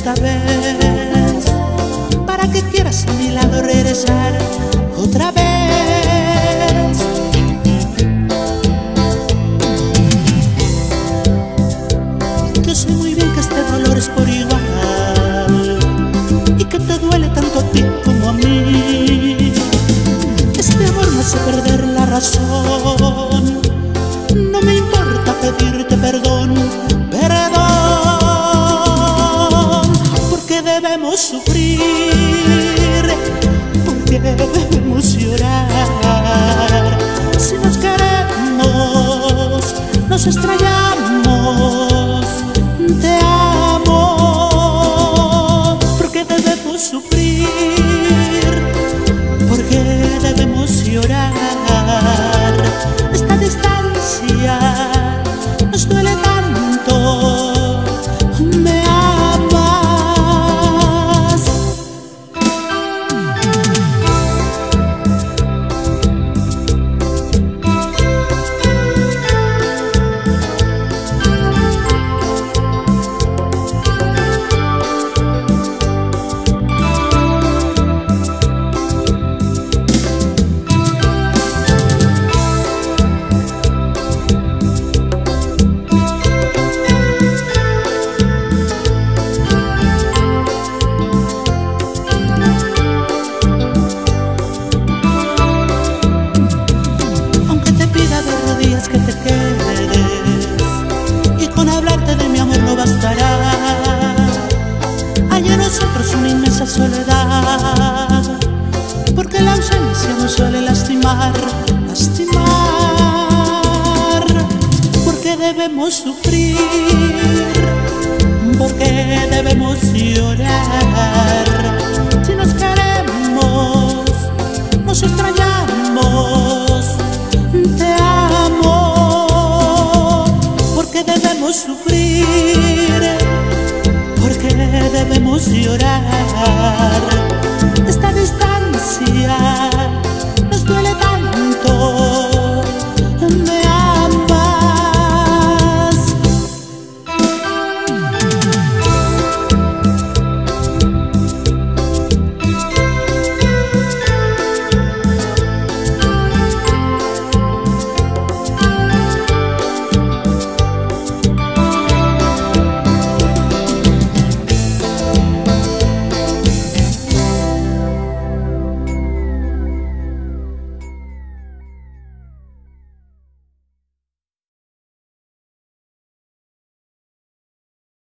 esta vez para que quieras a mi lado regresar otra vez. Yo sé muy bien que este dolor es por igual y que te duele tanto a ti como a mí. Este amor me hace perder la razón. Sufrir, porque debemos llorar. Si nos queremos, nos estrellamos. Te amo, porque debemos sufrir, nosotros una inmensa soledad, porque la ausencia nos suele lastimar, lastimar, porque debemos sufrir, porque debemos llorar, si nos queremos, nos extrañamos, te amo, porque debemos sufrir. podemos llorar.